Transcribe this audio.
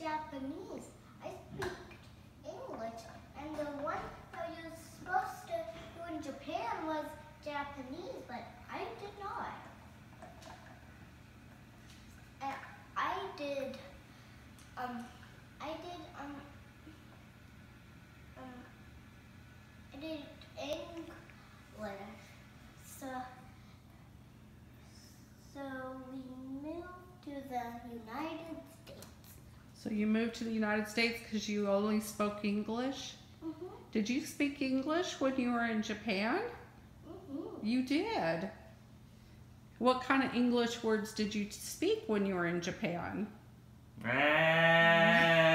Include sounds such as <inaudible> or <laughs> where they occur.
Japanese. I speak English, and the one that you were supposed to do in Japan was Japanese, but I did not. And I did, um, I did, um, um, I did English. So, so we moved to the United States. So you moved to the United States because you only spoke English? Mm-hmm. Did you speak English when you were in Japan? Mm-hmm. You did. What kind of English words did you speak when you were in Japan? <laughs> Ah.